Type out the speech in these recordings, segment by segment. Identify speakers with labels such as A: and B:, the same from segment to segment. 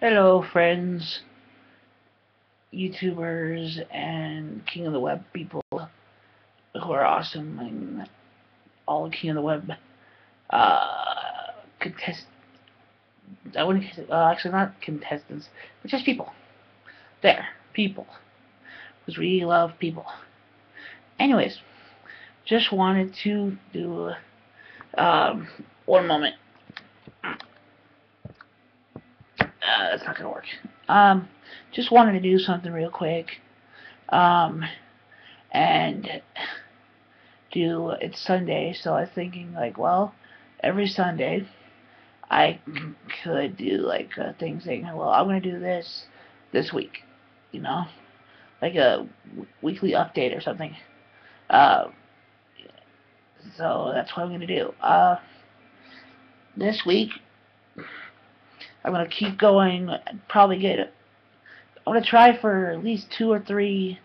A: Hello, friends, YouTubers, and King of the Web people who are awesome, and all King of the Web uh, contest. I wouldn't actually not contestants, but just people. There, people, because we love people. Anyways, just wanted to do um, one moment. Uh, that's not gonna work. Um, just wanted to do something real quick. Um, and do it's Sunday, so I was thinking like, well, every Sunday I could do like a thing saying, well, I'm gonna do this this week, you know, like a weekly update or something. Uh, so that's what I'm gonna do. Uh, this week I'm gonna keep going. Probably get. I'm gonna try for at least two or three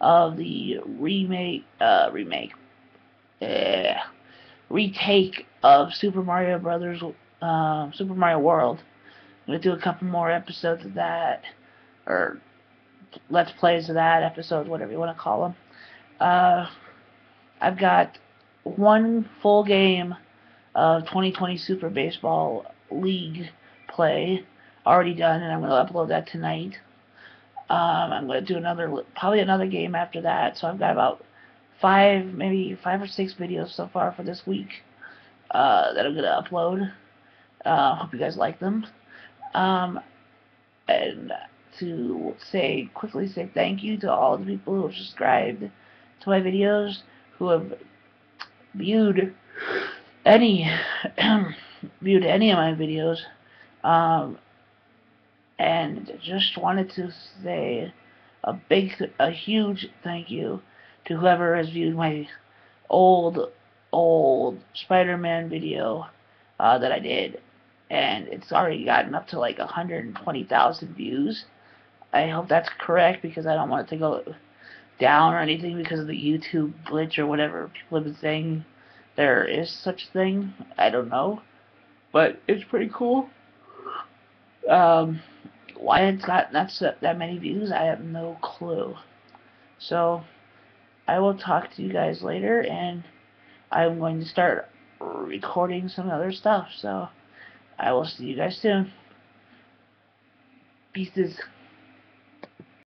A: of the remake, uh, remake, uh, retake of Super Mario Brothers, uh, Super Mario World. I'm gonna do a couple more episodes of that, or let's plays of that episodes, whatever you want to call them. Uh, I've got one full game of 2020 Super Baseball League play already done, and I'm going to upload that tonight. Um, I'm going to do another, probably another game after that. So I've got about five, maybe five or six videos so far for this week uh, that I'm going to upload. Uh, hope you guys like them. Um, and to say quickly say thank you to all the people who have subscribed to my videos, who have viewed any viewed any of my videos. Um, and just wanted to say a big, a huge thank you to whoever has viewed my old, old Spider-Man video uh, that I did. And it's already gotten up to like 120,000 views. I hope that's correct because I don't want it to go down or anything because of the YouTube glitch or whatever people have been saying there is such a thing. I don't know. But it's pretty cool. Um, why it's got that, that many views, I have no clue. So, I will talk to you guys later, and I'm going to start recording some other stuff. So, I will see you guys soon. Pieces.